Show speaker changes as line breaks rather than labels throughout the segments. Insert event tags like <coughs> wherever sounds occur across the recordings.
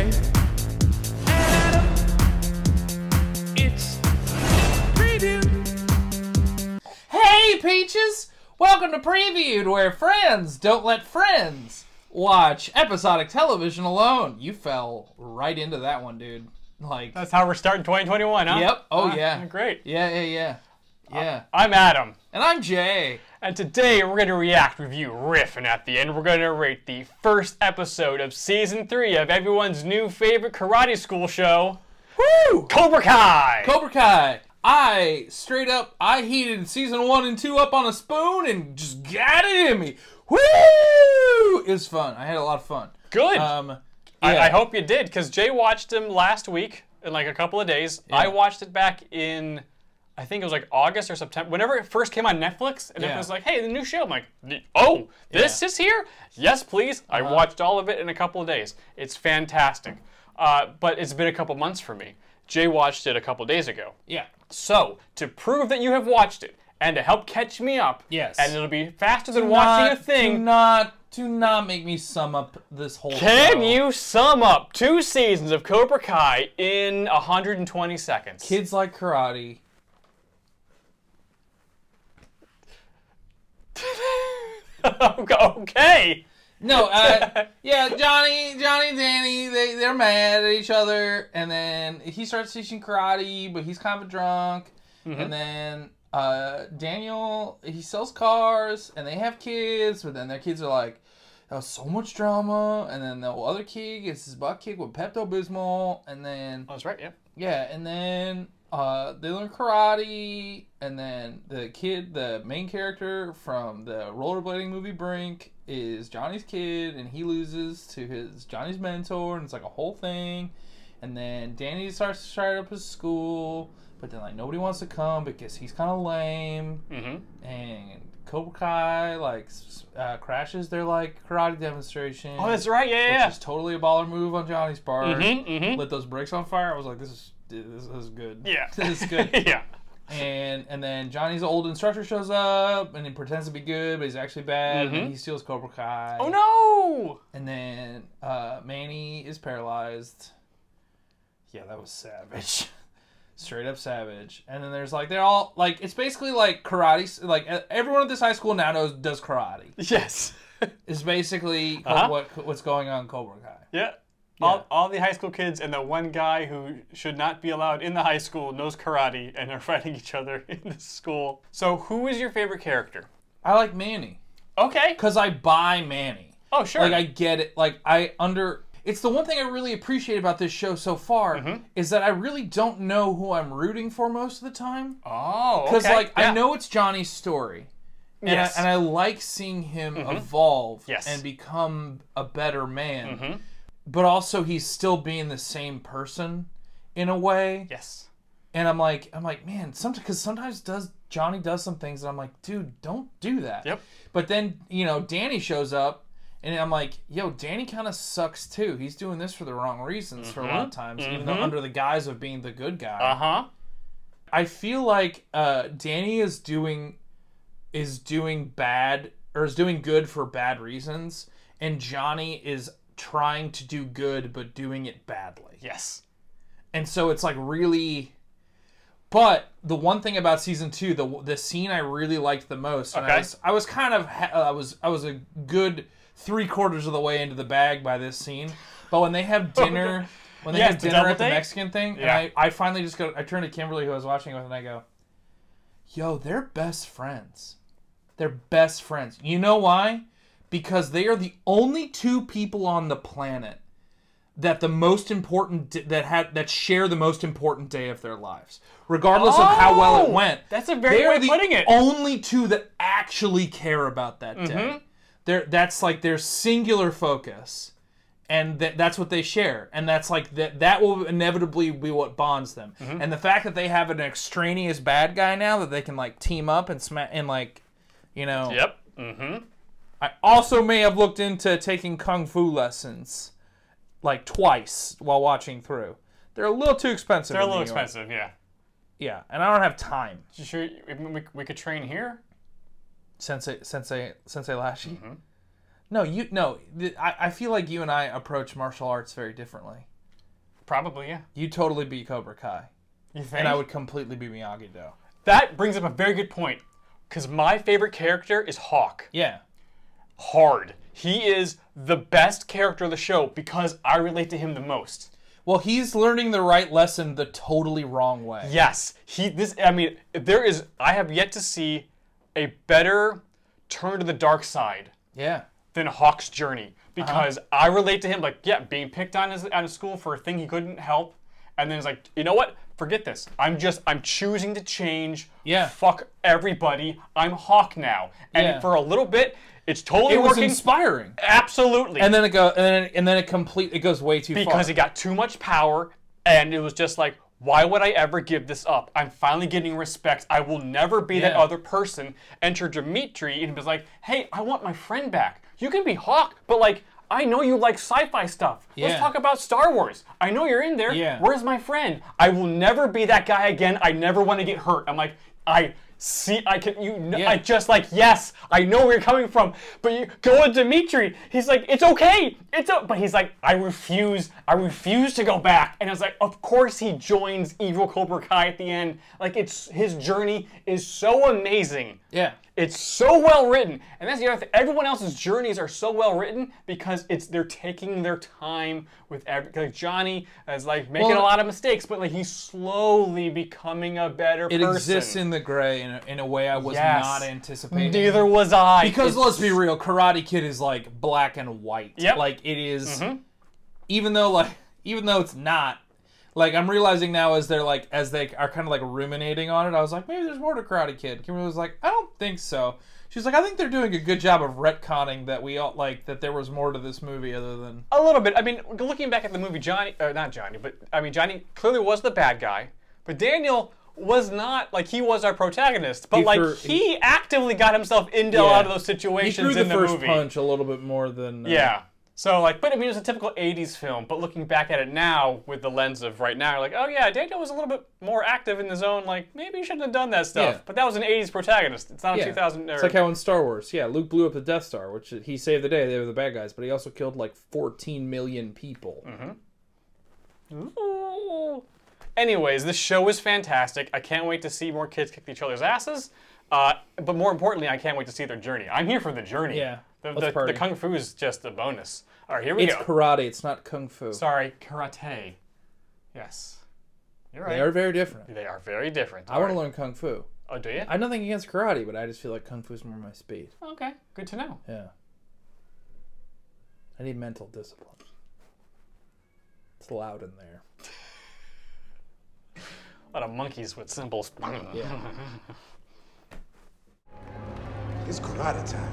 Adam. It's preview.
Hey, Peaches! Welcome to Previewed, where friends don't let friends watch episodic television alone. You fell right into that one, dude. Like,
That's how we're starting 2021, huh?
yep. Oh,
Ah,
yeah.
Great.
Yeah, yeah, yeah. Yeah.
I'm Adam.
And I'm Jay.
And today we're going to react, review, riff, and at the end we're going to rate the first episode of season three of everyone's new favorite karate school show,
Woo!
Cobra Kai.
Cobra Kai. I straight up, I heated season one and two up on a spoon and just got it in me. Woo! It was fun. I had a lot of fun.
Good.
Um,
I,
yeah.
I hope you did, because Jay watched them last week in like a couple of days. I watched it back in, I think it was like August or September. Whenever it first came on Netflix, and
Yeah.
it was like, hey, the new show. I'm like, oh, this
Yeah.
is here? Yes, please. I watched all of it in a couple of days. It's fantastic. Uh, but it's been a couple months for me. Jay watched it a couple days ago.
Yeah.
So, to prove that you have watched it, and to help catch me up,
Yes.
and it'll be faster than watching
Not-
a thing,
Do not, do not make me sum up this whole
Can
show.
you sum up two seasons of Cobra Kai in 120 seconds?
Kids like karate. <laughs>
okay.
No, uh, <laughs> yeah, Johnny, Johnny, and Danny, they they're mad at each other, and then he starts teaching karate, but he's kind of a drunk, and then uh, Daniel he sells cars, and they have kids, but then their kids are like, that was so much drama, and then the other kid gets his butt kicked with Pepto Bismol, and then
That's right. Yeah.
yeah, and then uh, they learn karate, and then the kid, the main character from the rollerblading movie Brink, is Johnny's kid, and he loses to his Johnny's mentor, and it's like a whole thing. And then Danny starts to start up his school, but then like nobody wants to come because he's kind of lame,
Mm-hmm.
and Cobra Kai like uh, crashes their like karate demonstration.
Oh, that's right. Yeah,
Which
yeah.
is totally a baller move on Johnny's part
Mm-hmm. Mm-hmm.
lit those bricks on fire. I was like, this is this is good.
Yeah. <laughs>
this is good. <laughs>
yeah.
And and then Johnny's old instructor shows up and he pretends to be good, but he's actually bad. And
Mhm.
then he steals Cobra Kai.
Oh no.
And then uh, Manny is paralyzed. Yeah, that was savage. <laughs> Straight up savage. And then there's like they're all like it's basically like karate. Like everyone at this high school now knows does karate.
Yes.
it's basically
Uh-huh.
what what's going on in Cobra Kai.
yeah. All, all the high school kids and the one guy who should not be allowed in the high school knows karate and are <laughs> fighting each other <laughs> in the school. So, who is your favorite character?
I like Manny
Okay.
because I buy Manny.
Oh, sure.
Like I get it. Like I under. It's the one thing I really appreciate about this show so far
Mm-hmm.
is that I really don't know who I'm rooting for most of the time.
oh,
Because
okay.
like
Yeah.
I know it's Johnny's story, and
Yes. Mm-hmm.
I, and I like seeing him evolve
Yes.
and become a better man.
Mhm.
But also he's still being the same person in a way.
Yes.
And I'm like, I'm like, man, sometimes because sometimes does Johnny does some things and I'm like, dude, don't do that.
Yep.
But then you know Danny shows up, and I'm like, yo, Danny kind of sucks too. He's doing this for the wrong reasons for a lot of times, even though
Mhm.
under the guise of being the good guy.
Uh huh.
I feel like uh, Danny is doing is doing bad or is doing good for bad reasons, and Johnny is trying to do good but doing it badly.
Yes.
And so it's like really. But the one thing about season two, the the scene I really liked the most, and I
Okay.
was I was kind of ha- uh, I was I was a good three quarters of the way into the bag by this scene. But when they have <laughs> dinner, when they
Yes,
have dinner at the
date?
Mexican thing,
Yeah.
and I, I finally just go, I turn to Kimberly who I was watching with, and I go, "Yo, they're best friends. They're best friends. You know why? Because they are the only two people on the planet that the most important that had that share the most important day of their lives, regardless of how well it
Oh,
went.
that's a very
they are
way of
the
putting it.
only two that actually care about that day.
Mm-hmm.
They're, that's like their singular focus, and that that's what they share, and that's like that that will inevitably be what bonds them.
Mm-hmm.
And the fact that they have an extraneous bad guy now that they can like team up and smack and like, you know,
Yep. Mm-hmm.
I also may have looked into taking kung fu lessons like twice while watching through. They're a little too expensive.
They're a little expensive, yeah.
Yeah, and I don't have time.
You sure we, we, could train here?
Sensei, Sensei, Sensei Lashy.
Mm-hmm.
No, you no. I, I feel like you and I approach martial arts very differently.
Probably, yeah.
You totally beat Cobra Kai,
You think?
and I would completely beat Miyagi Do.
That brings up a very good point. Because my favorite character is Hawk.
Yeah,
Hard. He is the best character of the show because I relate to him the most.
well, he's learning the right lesson the totally wrong way.
Yes, he. This. I mean, there is. I have yet to see a better turn to the dark side
Yeah,
than Hawk's journey uh-huh. because I relate to him. Like, yeah, being picked on his, out of school for a thing he couldn't help, and then it's like, you know what? Forget this. I'm just. I'm choosing to change.
Yeah.
Fuck everybody. I'm Hawk now, and
Yeah.
for a little bit, it's totally
it was
working.
inspiring.
Absolutely.
And then it go, and then and then it complete. It goes way too far.
because he got too much power and it was just like why would i ever give this up i'm finally getting respect i will never be that other person enter dimitri and was like hey i want my friend back you can be hawk but like i know you like sci-fi stuff let's talk about star wars i know you're in there
Yeah.
where's my friend i will never be that guy again i never want to get hurt i'm like i see i can you kn-
Yeah.
i just like yes i know where you're coming from but you go with dimitri he's like it's okay it's o-, but he's like i refuse i refuse to go back and i was like of course he joins evil cobra kai at the end like it's his journey is so amazing
yeah,
it's so well written, and that's the other thing. Everyone else's journeys are so well written because it's they're taking their time with every. Like Johnny is like making
Well-
a lot of mistakes, but like he's slowly becoming a better
it
person.
exists in the gray in a, in a way I was
Yes.
not anticipating.
Neither was I.
Because
It's-
let's be real, Karate Kid is like black and white.
Yep.
Like it is- even though like even though it's not. Like I'm realizing now as they're like as they are kind of like ruminating on it, I was like maybe there's more to Karate Kid. Kimberly was like I don't think so. She's like I think they're doing a good job of retconning that we all like that there was more to this movie other than
A little bit. I mean, looking back at the movie, Johnny, uh, not Johnny, but I mean, Johnny clearly was the bad guy, but Daniel was not like he was our protagonist, but
He
like
threw-
he actively got himself into a lot of those
he
situations
threw the
in the
first
movie.
punch a little bit more than uh,
Yeah. So like, but I mean, it was a typical '80s film. But looking back at it now, with the lens of right now, you're like, oh yeah, Daniel was a little bit more active in the zone. Like maybe he shouldn't have done that stuff.
Yeah.
But that was an '80s protagonist. It's not a 2000. Or,
It's like how in Star Wars, yeah, Luke blew up the Death Star, which he saved the day. They were the bad guys, but he also killed like 14 million people.
Ooh. Anyways, this show is fantastic. I can't wait to see more kids kick each other's asses. Uh, but more importantly, I can't wait to see their journey. I'm here for the journey.
Yeah,
The, the, the kung fu is just a bonus. All right, here we
It's
go.
It's karate. It's not kung fu.
Sorry, karate. Yes. You're right.
They are very different.
They are very different.
I want to learn kung fu.
Oh, do you?
I have nothing against karate, but I just feel like kung fu is more my speed.
Okay, good to know.
Yeah. I need mental discipline. It's loud in there.
A lot of monkeys with symbols.
Yeah.
It's karate time.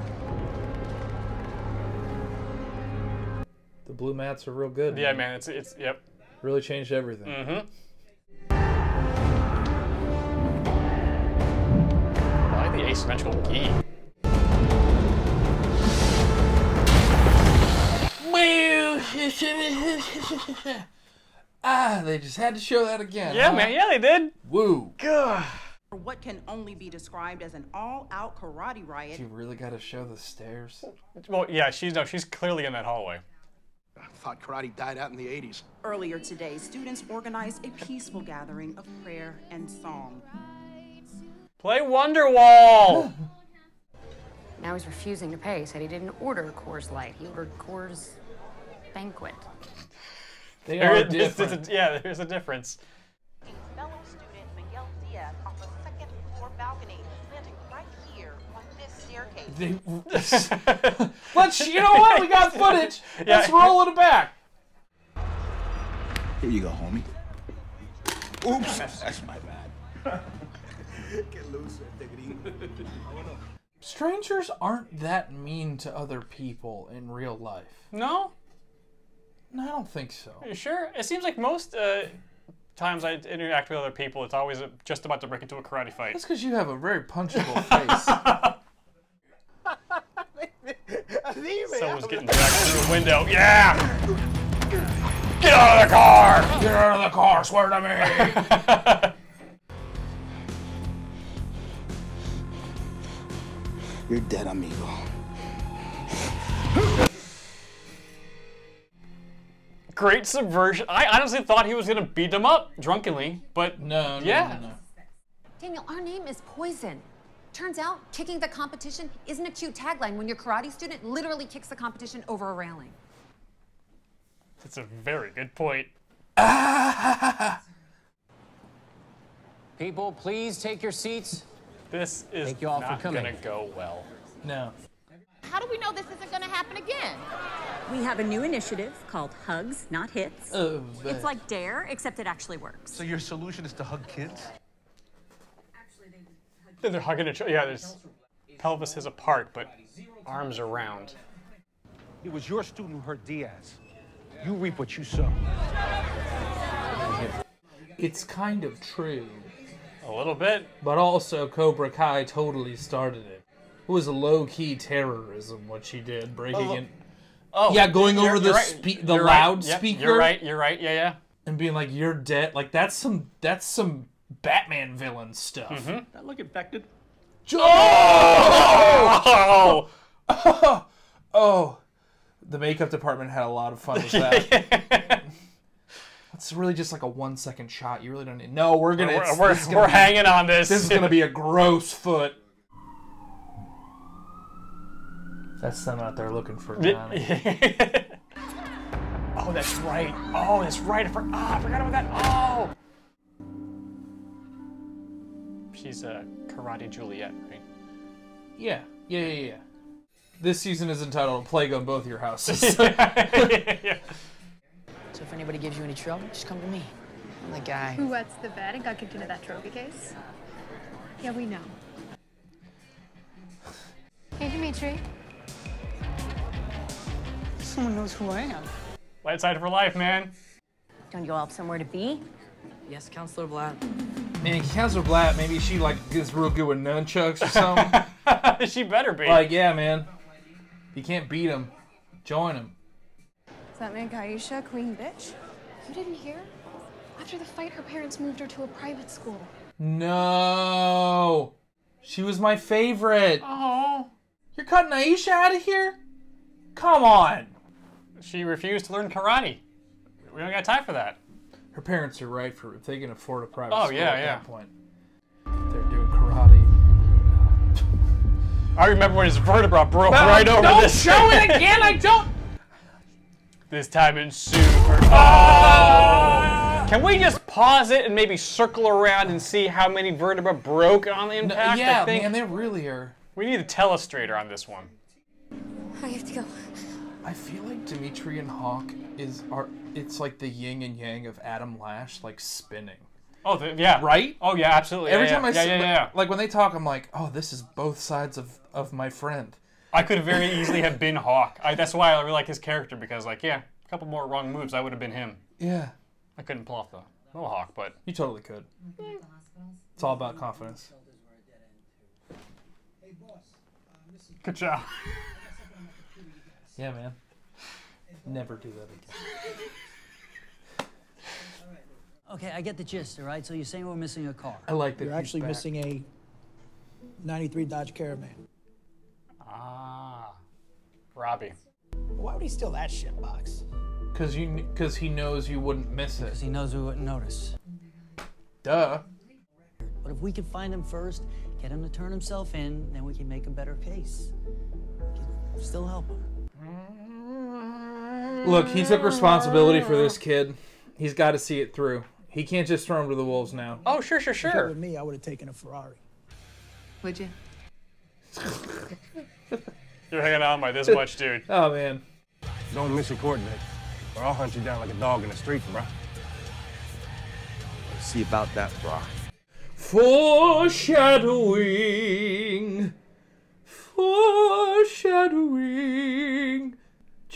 The blue mats are real good.
Yeah, man, it's it's yep.
Really changed everything.
Mm-hmm. I like the asymmetrical gi. <laughs>
ah, they just had to show that again.
Yeah,
huh?
man, yeah, they did.
Woo.
Gah.
for what can only be described as an all-out karate riot.
You really got to show the stairs.
Well, yeah, she's no, she's clearly in that hallway.
I thought karate died out in the 80s.
Earlier today, students organized a peaceful gathering of prayer and song.
Play Wonderwall. <laughs>
Now he's refusing to pay. He Said he didn't order Coors Light. He ordered Coors Banquet.
They
There
are
is- it's- it's a- <laughs> yeah, there's a difference.
a fellow student, Miguel Diaz, on the second floor balcony, landing right here on this staircase.
They- <laughs> Let's. You know what? We got <laughs> footage. Let's
Yeah.
roll it back.
Here you go, homie. Oops, that's my bad.
Get loose, take it easy.
Strangers aren't that mean to other people in real life.
No,
No, I don't think so.
you sure? It seems like most uh, times I interact with other people, it's always uh, just about to break into a karate fight.
That's because you have a very punchable <laughs> face.
Someone's getting dragged through the window. Yeah! Get out of the car!
Get out of the car, swear to me. <laughs>
You're dead, amigo.
Great subversion. I honestly thought he was gonna beat them up drunkenly, but
No, no,
Yeah.
no, no.
Daniel, our name is Poison. Turns out, kicking the competition isn't a cute tagline when your karate student literally kicks the competition over a railing.
That's a very good point.
People, please take your seats.
This is
Thank you all for
not
coming.
gonna go well.
No.
How do we know this isn't going to happen again?
We have a new initiative called Hugs, Not Hits.
Oh,
It's like Dare, except it actually works.
So your solution is to hug kids?
Actually, They're hugging each other. Yeah, there's pelvis is apart, but arms around.
It was your student who hurt Diaz. You reap what you sow.
it's kind of true,
A little bit.
but also Cobra Kai totally started it. It was a low key terrorism what she did, breaking
lo-
in.
Oh,
Yeah, going
you're-
over the
you're right.
spe- the
You're right. Yep,
loudspeaker.
You're right. You're right. Yeah, yeah.
and being like, "You're dead." Like that's some that's some Batman villain stuff.
Mm-hmm.
That look infected.
Oh!
Oh! <laughs>
oh, the makeup department had a lot of fun with that. <laughs> It's really just like a one second shot. You really don't need. No, we're gonna.
We're, we're,
this is gonna
we're
be-
hanging on this.
This is gonna be a gross foot. That's them out there looking for Johnny. <laughs>
oh, that's right. Oh, that's right. I, for- ah, I forgot about that. Oh. She's a karate Juliet, right?
Yeah, yeah, yeah, yeah. This season is entitled "Plague on Both Your Houses." <laughs>
yeah.
So if anybody gives you any trouble, just come to me. I'm the guy.
Who wets the bed and got kicked into that trophy case? Yeah, we know. Hey, Dimitri.
Someone knows who I am.
Light side of her life, man.
Don't you all have somewhere to be?
Yes, Counselor Blatt.
Man, Counselor Blatt, maybe she like gets real good with nunchucks or something. <laughs>
she better be.
like, yeah, man. If you can't beat him, join him.
Does that make Aisha queen bitch?
You didn't hear? After the fight, her parents moved her to a private school.
No, she was my favorite.
Oh.
You're cutting Aisha out of here? Come on.
She refused to learn karate. We don't got time for that.
Her parents are right for if they can afford a private
Oh,
school
yeah,
at
yeah.
that point. They're doing karate.
I remember when his vertebra broke
No,
right over
don't
this.
show it again. I don't. <laughs>
This time in super. Oh! Can we just pause it and maybe circle around and see how many vertebra broke on the
No,
impact?
yeah,
I think
man, they really are.
we need a telestrator on this one.
I have to go.
I feel like Dimitri and Hawk is are. It's like the yin and yang of Adam Lash, like spinning.
Oh, the, yeah.
Right?
Oh, yeah, absolutely.
Every
yeah,
time
yeah.
I
yeah,
see,
yeah,
like,
yeah.
like when they talk, I'm like, oh, this is both sides of of my friend.
I could very easily have been Hawk. I, that's why I really like his character because, like, yeah, a couple more wrong moves, I would have been him.
Yeah,
I couldn't pull off the mohawk, but
you totally could. It's all about confidence.
good job. <laughs>
Yeah, man. Never do that again. <laughs>
Okay, I get the gist, all right? So you're saying we're missing a car.
I like that.
You're actually
back.
missing a 93 Dodge Caravan.
Ah, Robbie.
Why would he steal that shit box?
Cause you, cause he knows you wouldn't miss it.
Because he knows we wouldn't notice.
Duh.
But if we can find him first, get him to turn himself in, then we can make a better case. Can Still help him.
Look, he took responsibility for this kid. He's got to see it through. He can't just throw him to the wolves now.
Oh, sure, sure, sure.
were me, I would have taken a Ferrari.
Would you? <laughs>
You're hanging on by this much, dude. <laughs>
Oh man.
Don't miss your coordinate, or I'll hunt you down like a dog in the street, bro.
See about that, bro.
Foreshadowing. Foreshadowing.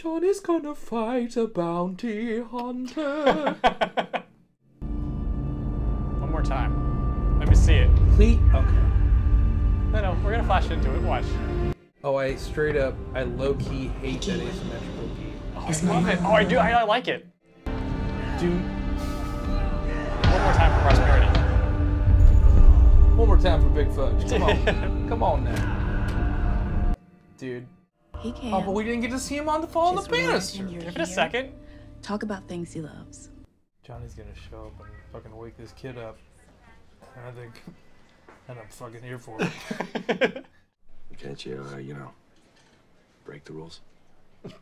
Johnny's gonna fight a bounty hunter. <laughs>
One more time. Let me see it.
Please. Okay.
No, no, we're gonna flash into it. Watch.
Oh, I straight up, I low gi hate that asymmetrical key.
Oh, I love it. Oh, I do. I, I like it.
Dude,
One more time for prosperity.
one more time for Big Fudge. Come on. <laughs> Come on now. Dude.
He can.
Oh, but we didn't get to see him on the fall on the banister.
Give it a second.
Talk about things he loves.
Johnny's gonna show up and fucking wake this kid up. And I think, and I'm fucking here for it. <laughs>
Can't you, uh, you know, break the rules? <laughs>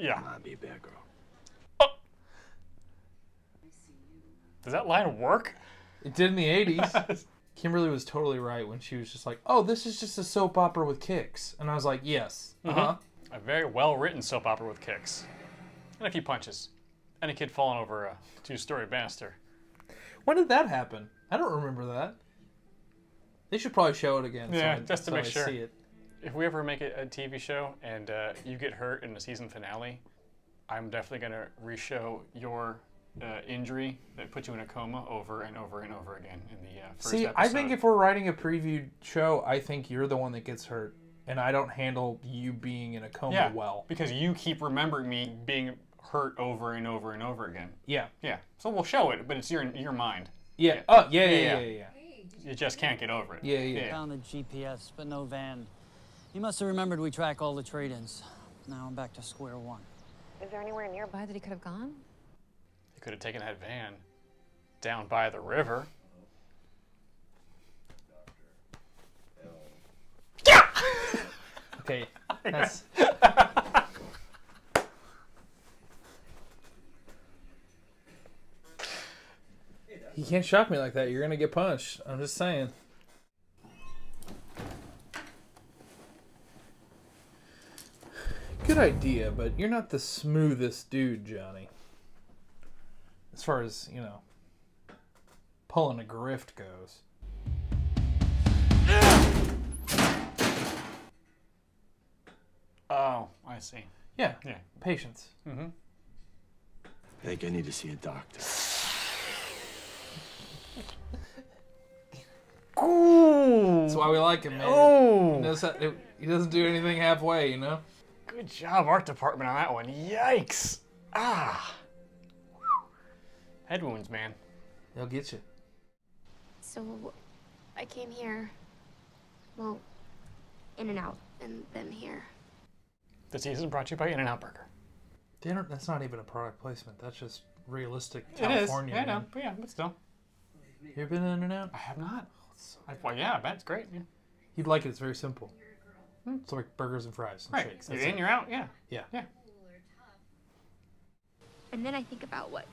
Yeah.
Come on, be a bad girl.
Does that line work?
It did in the 80s. <laughs> Kimberly was totally right when she was just like, oh, this is just a soap opera with kicks. And I was like, yes. Uh huh.
A very well written soap opera with kicks. And a few punches. And a kid falling over a two story banister.
When did that happen? I don't remember that. They should probably show it again. so
Yeah,
I-
just to
so
make
I
sure.
See it.
If we ever make it a TV show and uh, you get hurt in the season finale, I'm definitely going to reshow your uh, injury that put you in a coma over and over and over again in the uh, first
See,
episode.
I think if we're writing a preview show, I think you're the one that gets hurt, and I don't handle you being in a coma
yeah,
well.
because you keep remembering me being hurt over and over and over again.
Yeah.
Yeah. So we'll show it, but it's your your mind.
Yeah. Oh, yeah, yeah, yeah, yeah.
You just can't get over it. Yeah, yeah.
Found the GPS, but no van. You must have remembered we track all the trade-ins. Now I'm back to square one.
Is there anywhere nearby that he could have gone?
Could have taken that van down by the river. Yeah! <laughs>
Okay. <laughs> Oh, that's. You can't shock me like that. You're gonna get punched. I'm just saying. Good idea, but you're not the smoothest dude, Johnny. As far as, you know, pulling a grift goes.
Oh, I see.
Yeah.
Yeah.
Patience.
Mm-hmm.
I think I need to see a doctor.
That's why we like him, man.
Ooh.
He, knows how, he doesn't do anything halfway, you know?
Good job, art department, on that one. Yikes. Ah. Head wounds, man.
They'll get you.
So I came here, well, in and out, and then here.
The season brought to you by In and Out Burger.
They don't, that's not even a product placement. That's just realistic California.
Yeah, I know. But yeah, but still.
You ever been in and out?
I have not. I, well, yeah, I bet it's great. Yeah.
You'd like it. It's very simple. Hmm. It's like burgers and fries and
Right.
shakes.
You're
That's
in,
it.
you're out. Yeah.
Yeah.
Yeah.
And then I think about what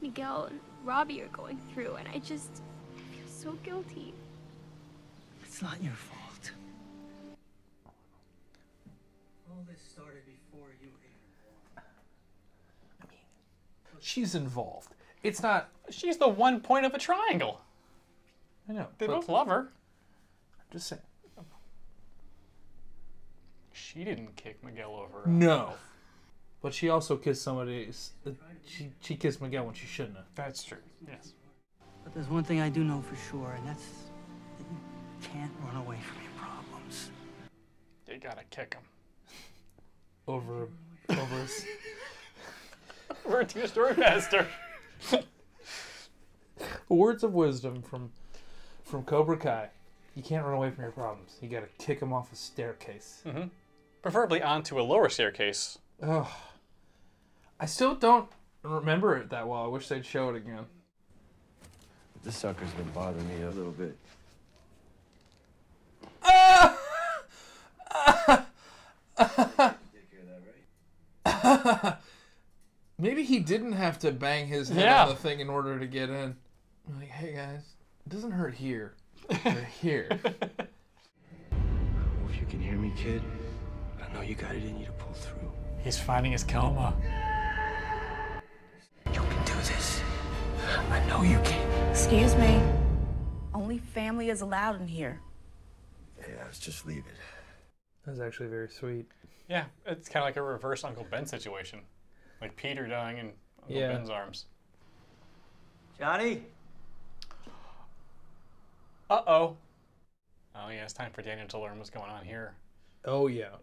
Miguel and Robbie are going through, and I just feel so guilty.
It's not your fault. All this started before you I mean,
She's involved. It's not.
She's the one point of a triangle.
I know.
They both love her.
I'm Just saying.
She didn't kick Miguel over.
No. But she also kissed somebody. uh, She she kissed Miguel when she shouldn't have.
That's true. Yes.
But there's one thing I do know for sure, and that's that you can't run away from your problems.
You gotta kick him.
Over over. s-
We're <laughs> a two-story master. <laughs>
Words of wisdom from from Cobra Kai. You can't run away from your problems. You got to kick them off a staircase.
Mm-hmm. Preferably onto a lower staircase.
Oh, I still don't remember it that well. I wish they'd show it again.
This sucker's been bothering me a little bit. <laughs>
Maybe he didn't have to bang his head
Yeah.
on the thing in order to get in. I'm like, hey guys, it doesn't hurt here. Or <laughs> here.
If you can hear me, kid, I know you got it in you to pull through.
He's finding his coma.
I know you can.
Excuse me. Only family is allowed in here.
Yeah, let's just leave it.
That's actually very sweet.
Yeah, it's kind of like a reverse Uncle Ben situation. Like Peter dying in Uncle
Yeah.
Ben's arms.
Johnny?
Uh oh. Oh, yeah, it's time for Daniel to learn what's going on here.
Oh yeah.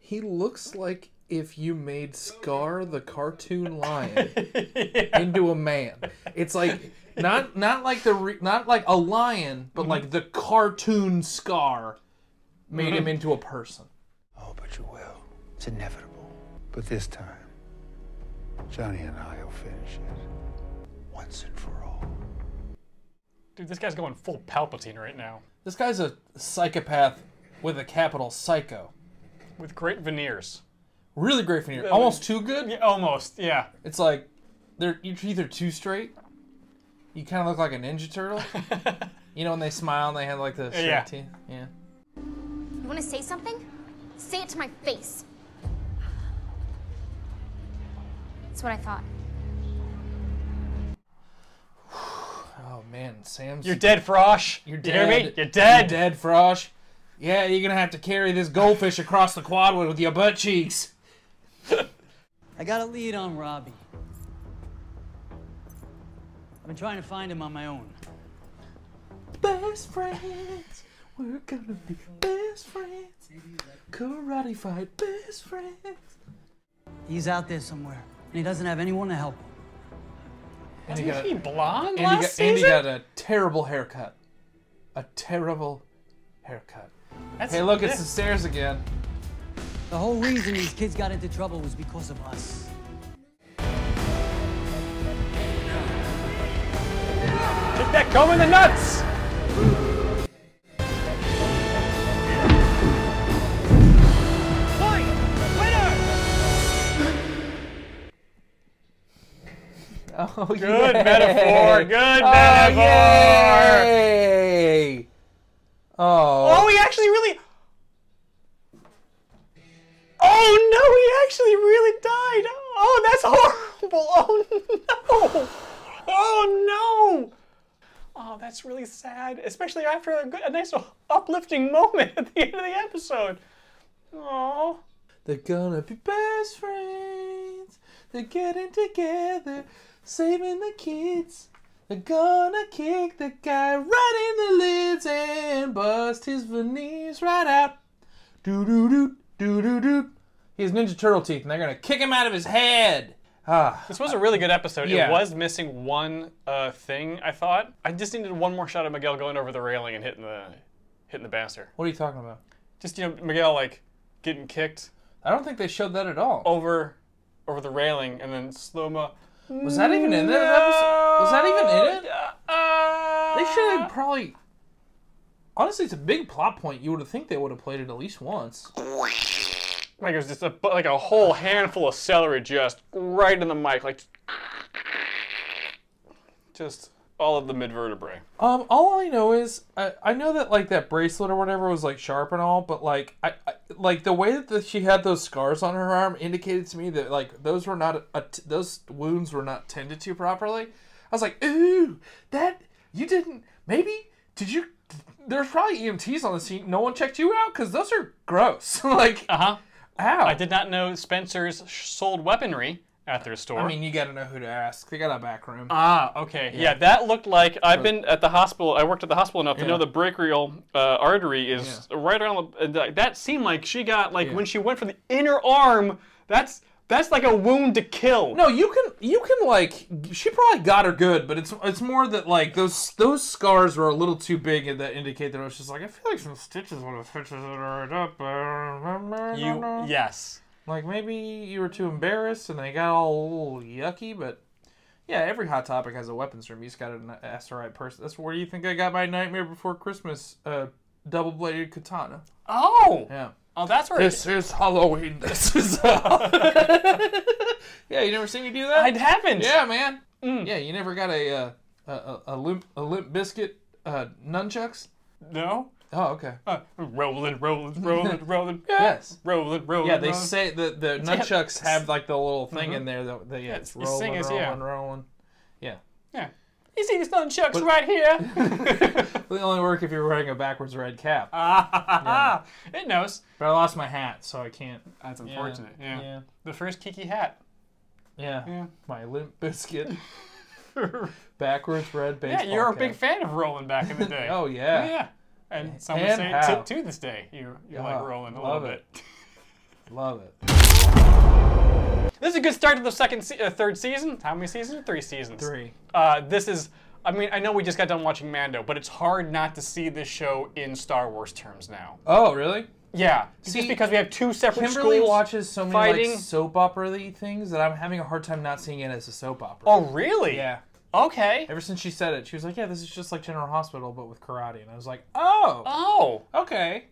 He looks like if you made Scar the cartoon <laughs> lion into a man. It's like not not like the re, not like a lion, but like the cartoon Scar made him
Mhm.
into a person. Oh, but you will.
It's inevitable. But this time, Johnny and I will finish it once and for all.
Dude, this guy's going full Palpatine right now.
This guy's a psychopath with a capital psycho.
With great veneers.
Really great veneer. Almost too good.
Yeah, almost, yeah.
It's like they're you're either too straight. You kind of look like a Ninja Turtle. <laughs> you know when they smile and they have like the straight
Yeah.
teeth. Yeah.
You want to say something? Say it to my face. That's what I thought. <sighs>
Oh man, Sam's.
You're dead, Frosh.
You're
You
dead.
hear me? You're dead.
You're dead, Frosh. Yeah, you're gonna have to carry this goldfish across the quad with your butt cheeks.
I got a lead on Robbie. I've been trying to find him on my own.
Best friends, we're gonna be best friends. Karate fight, best friends.
He's out there somewhere, and he doesn't have anyone to help him.
And
Wasn't he blonde
Andy
last
got, Andy
season?
got a terrible haircut. A terrible haircut.
That's-
hey, look, it's the stairs again.
The whole reason these kids got into trouble was because of us.
Kick that comb in the nuts! <laughs>
Oh,
Good
yay.
metaphor, good
oh,
metaphor.
Yay. Oh.
Oh, he actually really. Oh no, he actually really died. Oh, that's horrible. <laughs> Oh no. Oh no. Oh, that's really sad, especially after a, good, a nice uplifting moment at the end of the episode. Oh.
They're gonna be best friends. They're getting together, saving the kids. They're gonna kick the guy right in the lids and bust his veneers right out. Doo doo doo doo doo doo. He has Ninja Turtle teeth, and they're gonna kick him out of his head. Ah,
This was a really good episode.
Yeah.
It was missing one uh, thing. I thought I just needed one more shot of Miguel going over the railing and hitting the hitting the banister.
what are you talking about?
Just you know, Miguel like getting kicked
I don't think they showed that at all.
over over the railing and then slow mo.
Was that even in that episode? Was that even in it?
Uh,
They should have probably. Honestly, it's a big plot point. You would have think they would have played it at least once.
Like it was just a like a whole handful of celery just right in the mic, like just all of the mid vertebrae.
Um, all I know is I, I know that like that bracelet or whatever was like sharp and all, but like I, I like the way that the, she had those scars on her arm indicated to me that like those were not a, those wounds were not tended to properly. I was like, ooh, that you didn't maybe did you? There's probably EMTs on the scene. No one checked you out because those are gross. <laughs> like,
Uh huh.
Ow.
I did not know Spencer's sold weaponry at their store.
I mean, you got to know who to ask. They got a back room.
Ah, okay. Yeah.
Yeah.
that looked like I've been at the hospital. I worked at the hospital enough to know the brachial uh, artery is right around. The, that- that seemed like she got like
Yeah.
when she went for the inner arm. That's that's like a wound to kill.
No, you can you can like she probably got her good, but it's it's more that like those those scars were a little too big and that indicate that it was just like I feel like some stitches would have stitches it right up.
You yes.
Like maybe you were too embarrassed and they got all yucky, but yeah, every hot topic has a weapons room. You just gotta n- ask the right person. That's where do you think I got my Nightmare Before Christmas uh, double bladed katana?
Oh.
Yeah.
Oh, that's where.
This is Halloween. <laughs> This is. <laughs> yeah, you never seen me do that?
I haven't.
Yeah, man. Yeah, you never got a uh, a, a, a limp a Limp Bizkit uh, nunchucks?
No.
Oh, okay.
Uh, rolling, rolling, rolling, <laughs> rolling.
Yes.
Rolling, rolling.
Yeah, they
rolling.
say the the nunchucks have like the little thing
Mhm.
in there that they yeah, it's
You sing
rolling,
is-
rolling,
yeah.
rolling. Yeah.
Yeah. You see these nunchucks
But-
right here? <laughs>
They only work if you're wearing a backwards red cap. <laughs>
Ah, <laughs> it knows.
But I lost my hat, so I can't.
That's unfortunate. Yeah.
yeah.
The first Kiki hat.
Yeah.
Yeah.
My Limp Bizkit. backwards red baseball
yeah, you're a
cap.
big fan of rolling back in the day.
Oh, yeah.
Yeah. And some would
And
say to, to this day, you you
Yeah,
like rolling a
love
little
it. Love it.
This is a good start to the second, se- uh, third season. How many seasons? Three seasons.
Three.
Uh, this is. I mean, I know we just got done watching Mando, but it's hard not to see this show in Star Wars terms now.
Oh, really?
Yeah,
See,
just because we have two separate
Kimberly
schools
watches so many
fighting.
like soap opera things that I'm having a hard time not seeing it as a soap opera.
oh, really?
Yeah.
Okay.
Ever since she said it, she was like, "Yeah, this is just like General Hospital, but with karate." And I was like, "Oh,
Oh.
okay."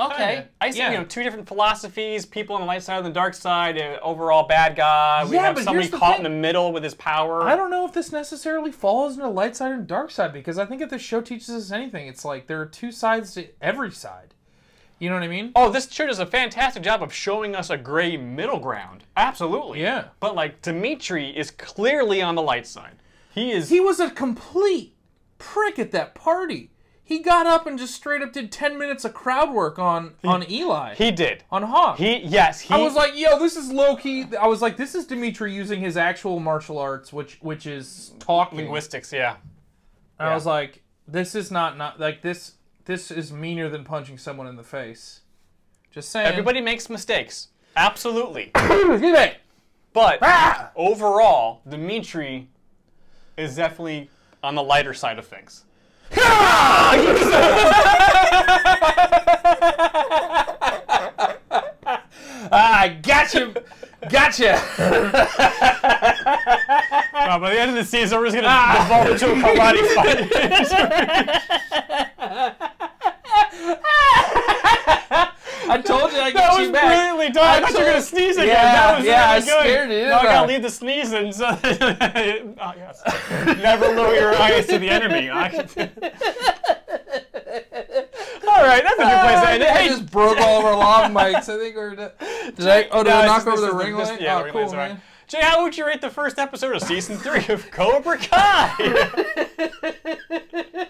Okay.
Kinda.
I see,
Yeah.
you know, two different philosophies, people on the light side and the dark side, uh, overall bad guy. We
Yeah,
have somebody caught
thing.
in the middle with his power.
I don't know if this necessarily falls into the light side and dark side because I think if the show teaches us anything, it's like there are two sides to every side. You know what I mean?
Oh, this show does a fantastic job of showing us a gray middle ground. Absolutely.
Yeah.
But like Dimitri is clearly on the light side. He is
He was a complete prick at that party. He got up and just straight up did 10 minutes of crowd work on on Eli.
He did.
on Hawk.
He yes, he
I was like, yo, this is low key. I was like, this is Dimitri using his actual martial arts, which which is talking.
linguistics, yeah.
And I was like, this is not not like this. This is meaner than punching someone in the face. Just saying.
Everybody makes mistakes. Absolutely. <coughs>
Excuse me.
But
Ah!
overall, Dimitri is definitely on the lighter side of things. <laughs>
Ah, gotcha, gotcha.
Uh, by the end of the season, we're just gonna devolve into a karate fight. <laughs>
I told you I
That was
you back.
brilliantly done. I, thought you were gonna sneeze again.
Yeah,
that was
yeah,
really
I
good.
scared you,
Now I gotta leave the sneezing. So <laughs> oh, yes. Never lower your eyes to the enemy. All right, that's a good place to end.
I
Hey,
just broke all of our lav mics. I think we're. Did I? Oh, did
No,
I knock over the ring light?
Yeah,
oh,
ring
cool,
all right.
man.
Jay, how would you rate the first episode of season three of Cobra Kai? <laughs>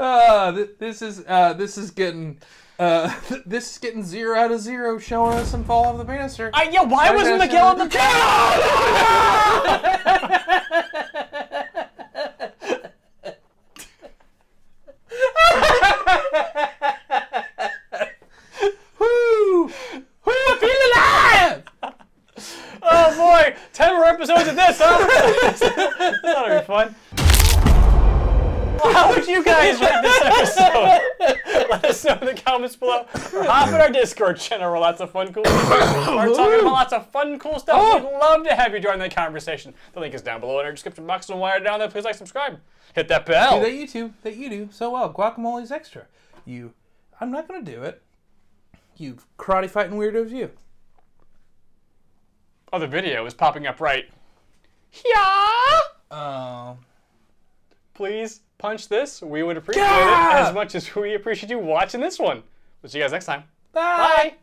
Uh, th- this is uh, this is getting uh, <laughs> this is getting zero out of zero, showing us some fall off the banister.
I, yeah, why wasn't Miguel on the
Woo! <laughs> <laughs> Woo! I feel alive!
Oh boy, ten more episodes of this, huh? That'll be fun. Well, how would you guys rate this episode? Let us know in the comments below. Hop in our Discord channel where lots of fun, cool stuff. We're talking about lots of fun, cool stuff. We'd oh! love to have you join that conversation. The link is down below in our description box. And while you're down there, please like, subscribe, hit that bell.
See, that YouTube that you do so well. Guacamole's extra. You, I'm not gonna do it. You karate fighting weirdos, you.
Oh, the video is popping up right. Yeah.
Oh.
Please punch this. We would appreciate
Yeah!
it as much as we appreciate you watching this one. We'll see you guys next time.
Bye.
Bye.